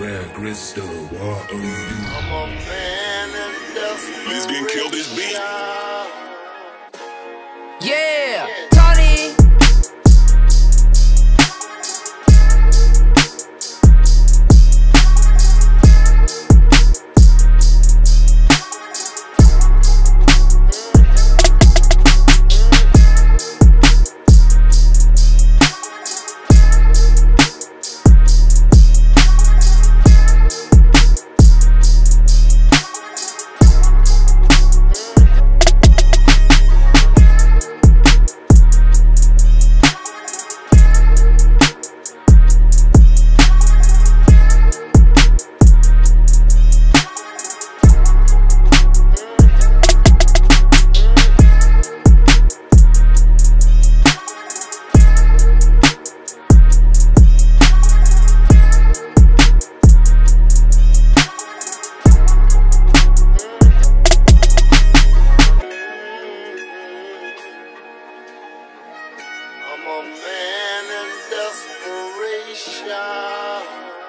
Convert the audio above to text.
Rare crystal, what are you? show.